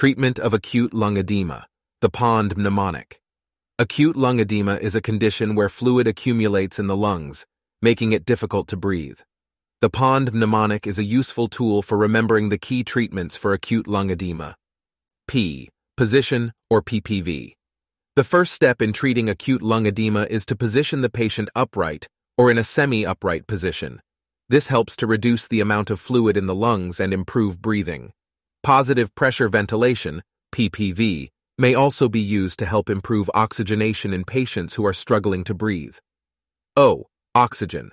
Treatment of acute lung edema, the pond mnemonic. Acute lung edema is a condition where fluid accumulates in the lungs, making it difficult to breathe. The pond mnemonic is a useful tool for remembering the key treatments for acute lung edema. P. Position or PPV. The first step in treating acute lung edema is to position the patient upright or in a semi-upright position. This helps to reduce the amount of fluid in the lungs and improve breathing. Positive pressure ventilation, PPV, may also be used to help improve oxygenation in patients who are struggling to breathe. O. Oxygen.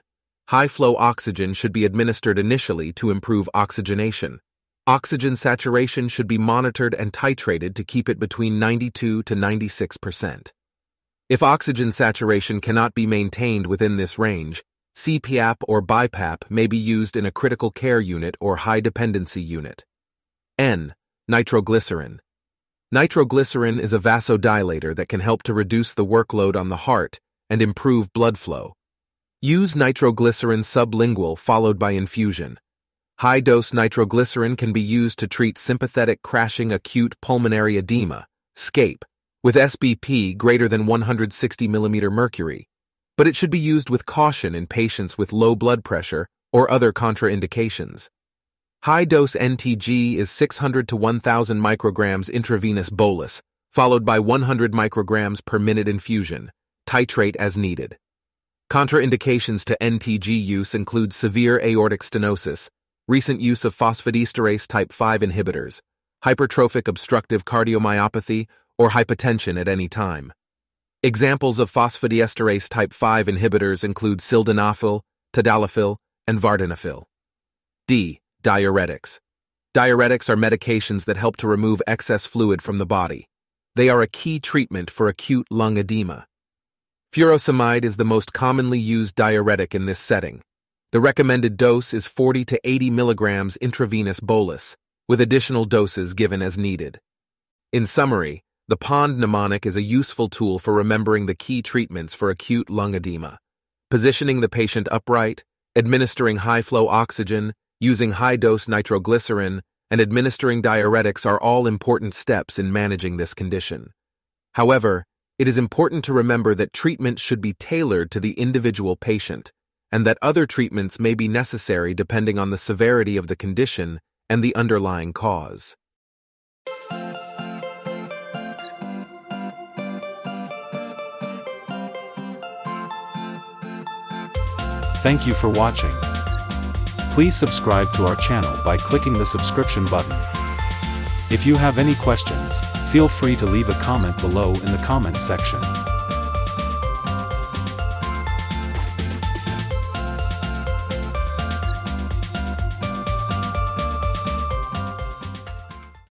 High-flow oxygen should be administered initially to improve oxygenation. Oxygen saturation should be monitored and titrated to keep it between 92 to 96%. If oxygen saturation cannot be maintained within this range, CPAP or BiPAP may be used in a critical care unit or high dependency unit. N. Nitroglycerin. Nitroglycerin is a vasodilator that can help to reduce the workload on the heart and improve blood flow. Use nitroglycerin sublingual followed by infusion. High-dose nitroglycerin can be used to treat sympathetic crashing acute pulmonary edema, SCAPE, with SBP greater than 160 mm mercury, but it should be used with caution in patients with low blood pressure or other contraindications. High-dose NTG is 600 to 1000 micrograms intravenous bolus, followed by 100 micrograms per minute infusion. Titrate as needed. Contraindications to NTG use include severe aortic stenosis, recent use of phosphodiesterase type 5 inhibitors, hypertrophic obstructive cardiomyopathy, or hypotension at any time. Examples of phosphodiesterase type 5 inhibitors include sildenafil, tadalafil, and vardenafil. D. Diuretics. Diuretics are medications that help to remove excess fluid from the body. They are a key treatment for acute lung edema. Furosemide is the most commonly used diuretic in this setting. The recommended dose is 40 to 80 milligrams intravenous bolus, with additional doses given as needed. In summary, the POND mnemonic is a useful tool for remembering the key treatments for acute lung edema. Positioning the patient upright, administering high-flow oxygen, using high-dose nitroglycerin, and administering diuretics are all important steps in managing this condition. However, it is important to remember that treatment should be tailored to the individual patient and that other treatments may be necessary depending on the severity of the condition and the underlying cause. Thank you for watching. Please subscribe to our channel by clicking the subscription button. If you have any questions, feel free to leave a comment below in the comments section.